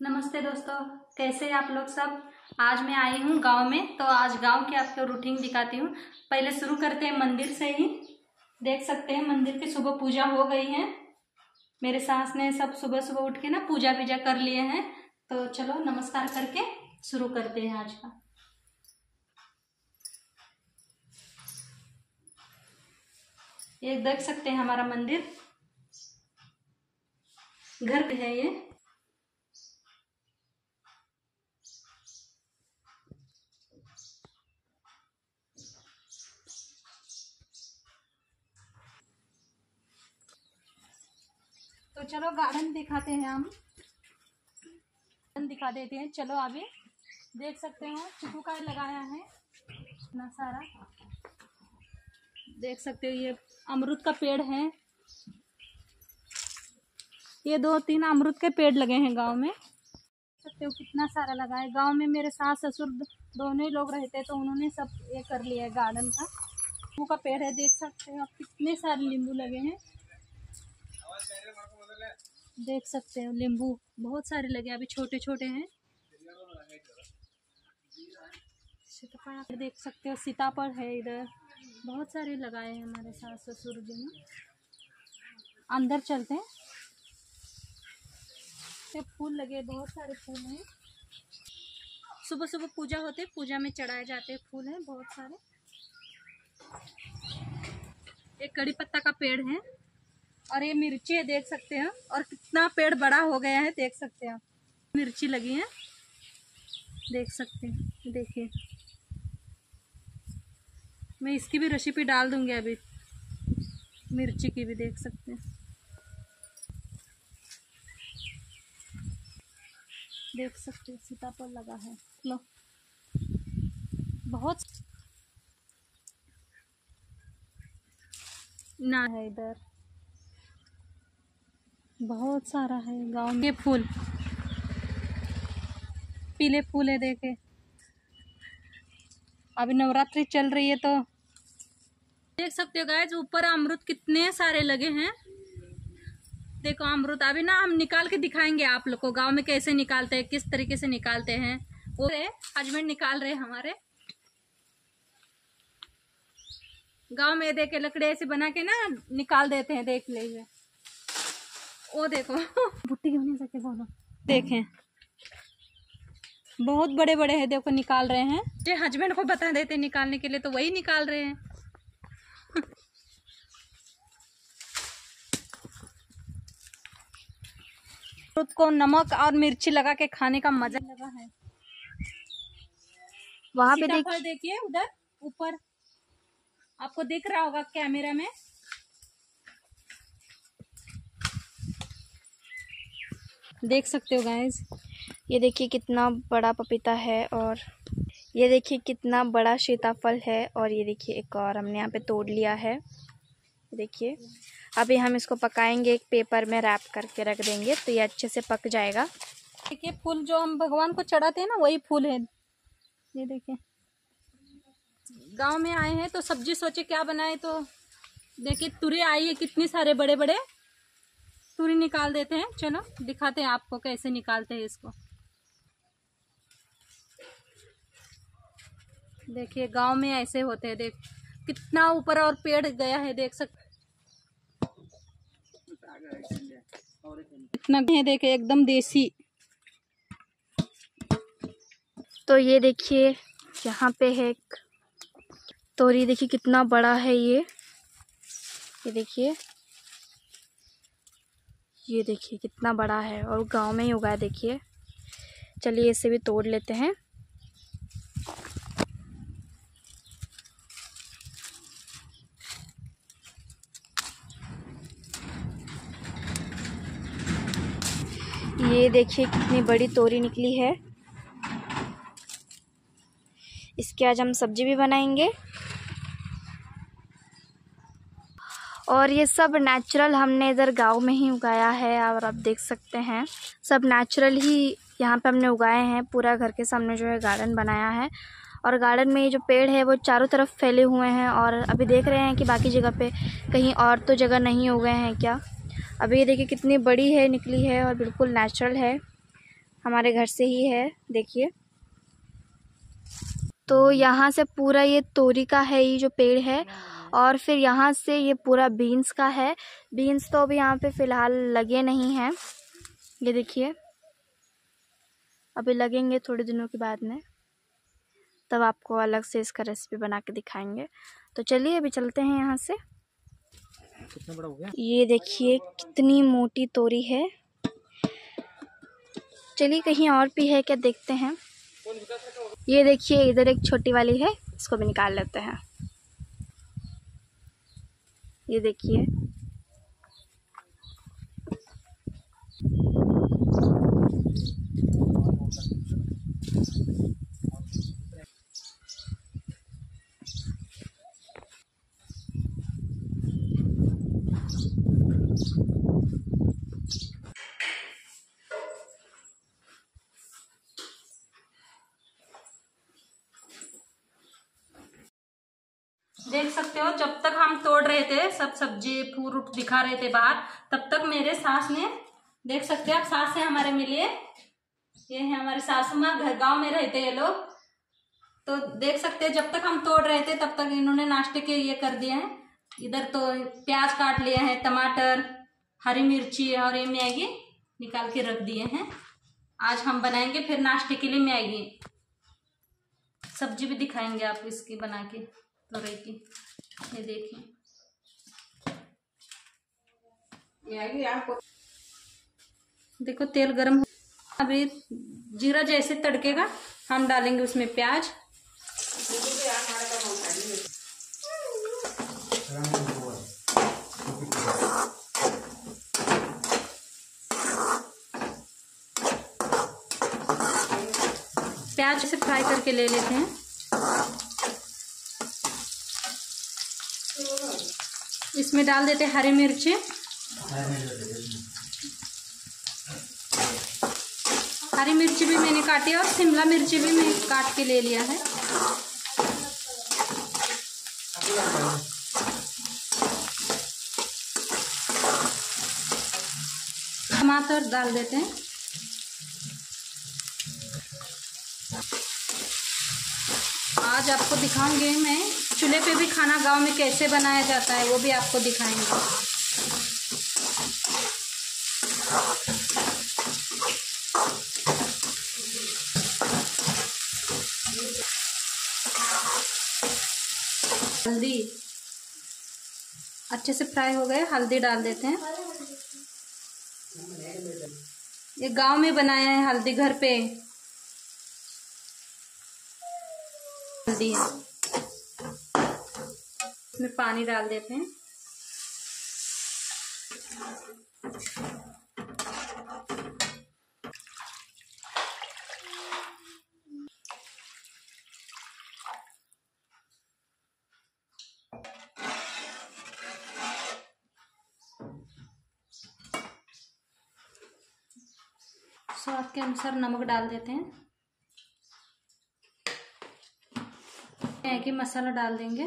नमस्ते दोस्तों, कैसे हैं आप लोग सब? आज मैं आई हूँ गाँव में तो आज गाँव की आपको रूटीन दिखाती हूँ। पहले शुरू करते हैं मंदिर से ही। देख सकते हैं, मंदिर की सुबह पूजा हो गई है। मेरे सास ने सब सुबह सुबह उठ के ना पूजा पूजा कर लिए हैं। तो चलो, नमस्कार करके शुरू करते हैं आज का। ये देख सकते हैं हमारा मंदिर। घर है ये तो चलो गार्डन दिखाते हैं हम। गार्डन दिखा देते हैं। चलो अभी देख सकते हो, चिकू का लगाया है इतना सारा। देख सकते हो, ये अमरुद का पेड़ है। ये दो तीन अमरुद के पेड़ लगे हैं गाँव में। देख सकते हो कितना सारा लगा है। गाँव में मेरे सास ससुर दोनों ही लोग रहते तो उन्होंने सब ये कर लिया है गार्डन का। नींबू का पेड़ है, देख सकते हो आप कितने सारे नींबू लगे हैं। देख सकते हो, नींबू बहुत सारे लगे अभी छोटे छोटे हैं देख सकते हो, सीताफल है इधर। बहुत सारे लगाए हैं हमारे सास ससुर जी ने। अंदर चलते हैं। फूल लगे, बहुत सारे फूल हैं। सुबह सुबह पूजा होते पूजा में चढ़ाए जाते फूल हैं, बहुत सारे। एक कड़ी पत्ता का पेड़ है। और ये मिर्ची है, देख सकते हैं और कितना पेड़ बड़ा हो गया है, देख सकते हैं मिर्ची लगी है। देख सकते हैं, देखिए। मैं इसकी भी रेसिपी डाल दूँगी अभी। मिर्ची की भी देख सकते हैं। देख सकते हैं सीताफल लगा है। लो। बहुत ना है इधर। बहुत सारा है गाँव में। फूल। पीले फूल है देखे। अभी नवरात्रि चल रही है तो। देख सकते हो गाइज़ ऊपर अमरुद कितने सारे लगे हैं। देखो अमरुद अभी ना हम निकाल के दिखाएँगे आप लोग को, गाँव में कैसे निकालते हैं, किस तरीके से निकालते हैं। वो हस्बैंड निकाल रहे हमारे। गाँव में देखे लकड़ी ऐसे बना के ना निकाल देते हैं, देख लीजिए वो देखो। बुट्टी क्यों नहीं सके बोलो। देखें। बहुत बड़े बड़े हैं देखो निकाल रहे हैं। ये हस्बैंड को बता देते निकालने के लिए तो वही निकाल रहे हैं। खुद को नमक और मिर्ची लगा के खाने का मज़ा लगा है। वहाँ पे देखिए उधर ऊपर। आपको दिख रहा होगा कैमरा में। देख सकते हो गाइज़ ये देखिए कितना बड़ा पपीता है और ये देखिए कितना बड़ा सीताफल है और ये देखिए एक और हमने यहाँ पे तोड़ लिया है। देखिए, अभी हम इसको पकाएँगे, एक पेपर में रैप करके रख देंगे तो ये अच्छे से पक जाएगा। देखिए फूल जो हम भगवान को चढ़ाते हैं ना, वही फूल है। ये देखिए, गाँव में आए हैं तो सब्ज़ी सोचे क्या बनाए तो देखिए तुरे आई है कितनी सारे बड़े बड़े तुरी निकाल देते हैं। चलो, दिखाते हैं आपको कैसे निकालते हैं इसको। देखिए, गाँव में ऐसे होते हैं। देख, कितना ऊपर और पेड़ गया है, देख सकते इतना है, देखे, एकदम देसी। तो ये देखिए, यहाँ पे है एक तोरी। देखिए, कितना बड़ा है ये। ये देखिए ये देखिए कितना बड़ा है और गाँव में ही उगा है देखिए। चलिए इसे भी तोड़ लेते हैं। ये देखिए कितनी बड़ी तोरी निकली है। इसके आज हम सब्ज़ी भी बनाएँगे। और ये सब नेचुरल हमने इधर गाँव में ही उगाया है, और आप देख सकते हैं। सब नेचुरल ही यहाँ पे हमने उगाए हैं, पूरा घर के सामने जो है गार्डन बनाया है। और गार्डन में ये जो पेड़ है, वो चारों तरफ़ फैले हुए हैं, और अभी देख रहे हैं कि बाकी जगह पे कहीं और तो जगह नहीं उगे हैं क्या? अभी ये देखिए कितनी बड़ी है, निकली है, और बिल्कुल नेचुरल है। हमारे घर से ही है, देखिए। तो यहाँ से पूरा ये तोरी का है ये जो पेड़ है और फिर यहाँ से ये पूरा बीन्स का है। बीन्स तो अभी यहाँ पे फ़िलहाल लगे नहीं हैं। ये देखिए। अभी लगेंगे थोड़े दिनों के बाद में। तब आपको अलग से इसका रेसिपी बना के दिखाएँगे। तो चलिए अभी चलते हैं यहाँ से। कितना बड़ा हो गया? ये देखिए कितनी मोटी तोरी है। चलिए कहीं और भी है क्या देखते हैं? ये देखिए इधर एक छोटी वाली है इसको भी निकाल लेते हैं। ये देखिए देख सकते हो जब तक हम तोड़ रहे थे सब सब्ज़ी फ्रूट दिखा रहे थे बाहर। तब तक मेरे सास ने, देख सकते हो आप, सास से हमारे मिलिए। ये है हमारे सासू माँ घर गाँव में रहते ये लोग। तो देख सकते हैं, जब तक हम तोड़ रहे थे, तब तक इन्होंने नाश्ते के ये कर दिए हैं। इधर तो प्याज काट लिए हैं, टमाटर, हरी मिर्ची और ये मैगी निकाल के रख दिए हैं। आज हम बनाएँगे फिर नाश्ते के लिए मैगी। सब्ज़ी भी दिखाएँगे आप इसकी बना के तोरई की ये देखिए। देखो, तेल गरम अभी जीरा जैसे तड़केगा, हम डालेंगे उसमें प्याज। प्याज से फ्राई करके ले लेते हैं। इसमें डाल देते हरी मिर्ची। हरी मिर्ची भी मैंने काटी और शिमला मिर्ची भी मैं काट के ले लिया है। टमाटर डाल देते हैं। आज आपको दिखाऊँगे मैं, चूल्हे पे भी खाना गाँव में कैसे बनाया जाता है वो भी आपको दिखाएँगे। हल्दी। अच्छे से फ्राई हो गए, हल्दी डाल देते हैं। ये गाँव में बनाया है हल्दी, घर पे। हल्दी। इसमें पानी डाल देते हैं। स्वाद के अनुसार नमक डाल देते हैं। मैगी मसाला डाल देंगे।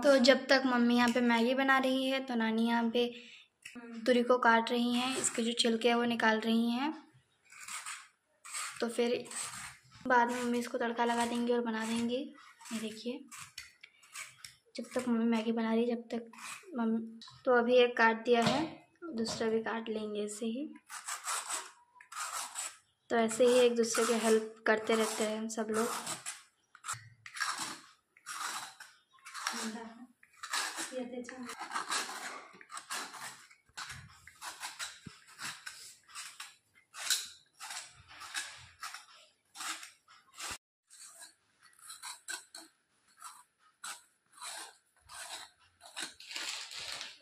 तो जब तक मम्मी यहाँ पे मैगी बना रही है तो नानी यहाँ पे तुरी को काट रही हैं, इसके जो छिलके हैं वो निकाल रही हैं। तो फिर बाद में मम्मी इसको तड़का लगा देंगी और बना देंगी। ये देखिए, जब तक मम्मी मैगी बना रही है, जब तक मम्मी तो अभी एक काट दिया है, दूसरा भी काट लेंगे ऐसे ही। तो ऐसे ही एक दूसरे के हेल्प करते रहते हैं हम सब लोग।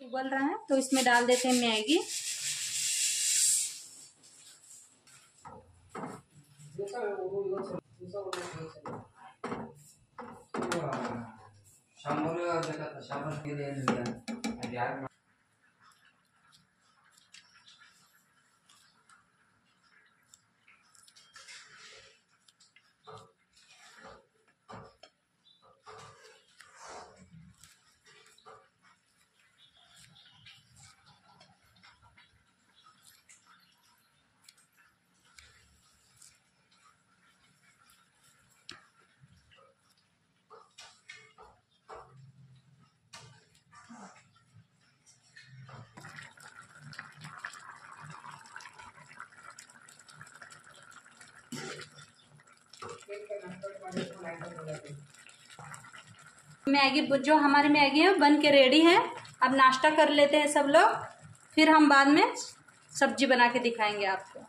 उबल रहा है तो इसमें डाल देते हैं मैगी। शंभर देखा शंभर केले मैगी, जो हमारी मैगी है, बन के रेडी है। अब नाश्ता कर लेते हैं सब लोग। फिर हम बाद में सब्ज़ी बना के दिखाएँगे आपको।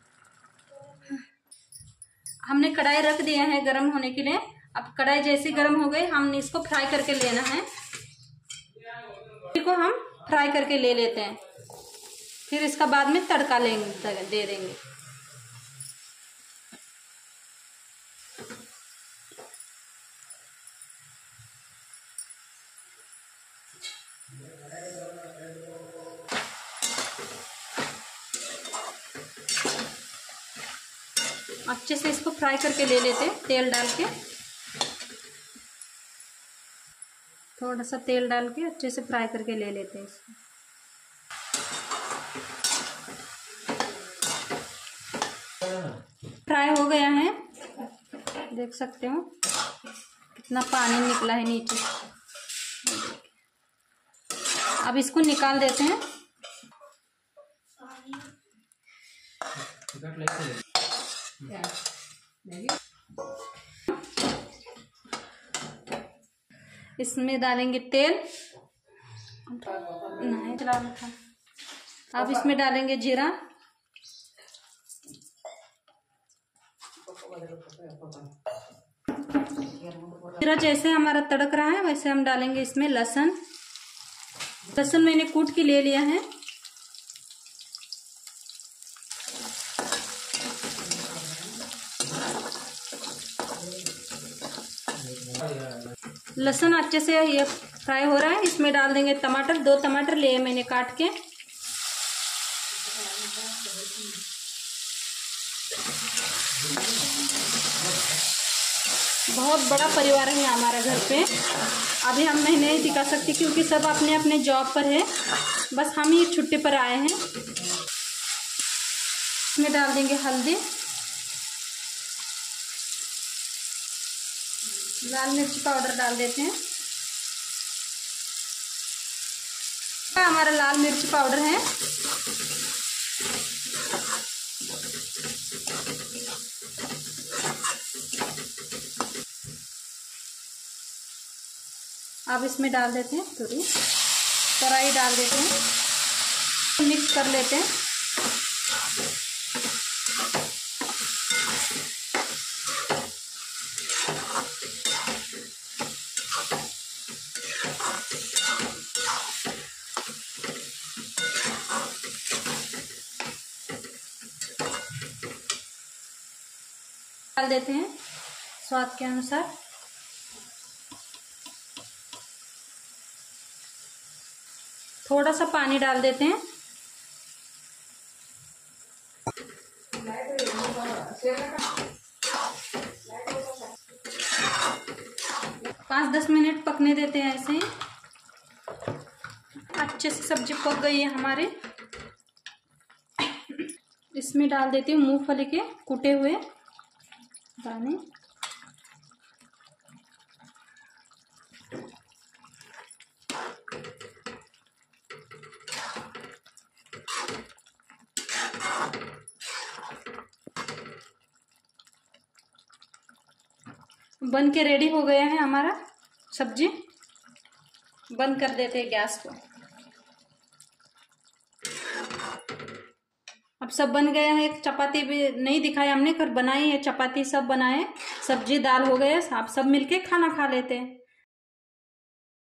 हमने कढ़ाई रख दिया है गर्म होने के लिए। अब कढ़ाई जैसी गर्म हो गई, हमने इसको फ्राई करके लेना है। को हम फ्राई करके ले लेते हैं। फिर इसका बाद में तड़का लेंगे, दे देंगे अच्छे से इसको फ्राई करके ले लेते हैं तेल डाल के। थोड़ा सा तेल डाल के अच्छे से फ्राई करके ले लेते हैं इसको। फ्राई हो गया है। देख सकते हो कितना पानी निकला है नीचे। अब इसको निकाल देते हैं। इसमें डालेंगे तेल। नहीं, चला था अब इसमें डालेंगे जीरा। जीरा जैसे हमारा तड़क रहा है, वैसे हम डालेंगे इसमें लहसुन। लहसुन मैंने कूट के ले लिया है। लहसुन अच्छे से ये फ्राई हो रहा है। इसमें डाल देंगे टमाटर। दो टमाटर लिए मैंने काट के। बहुत बड़ा परिवार है हमारा घर पे। अभी हम मैं नहीं दिखा सकती क्योंकि सब अपने अपने जॉब पर है। बस हम ही छुट्टी पर आए हैं। इसमें डाल देंगे हल्दी। लाल मिर्च पाउडर डाल देते हैं। हमारा लाल मिर्च पाउडर है। अब इसमें डाल देते हैं थोड़ी कढ़ाई डाल देते हैं। मिक्स कर लेते हैं। डाल देते हैं स्वाद के अनुसार। थोड़ा सा पानी डाल देते हैं। पाँच दस मिनट पकने देते हैं ऐसे ही। अच्छे से सब्ज़ी पक गई है हमारी। इसमें डाल देती हूँ मूंगफली के कुटे हुए। दाने बन के रेडी हो गया है हमारा सब्ज़ी। बंद कर देते हैं गैस को। सब बन गया है, चपाती भी नहीं दिखाई हमने कर बनाई है चपाती, सब बनाए, सब्ज़ी, दाल हो गए आप सब मिलके खाना खा लेते हैं।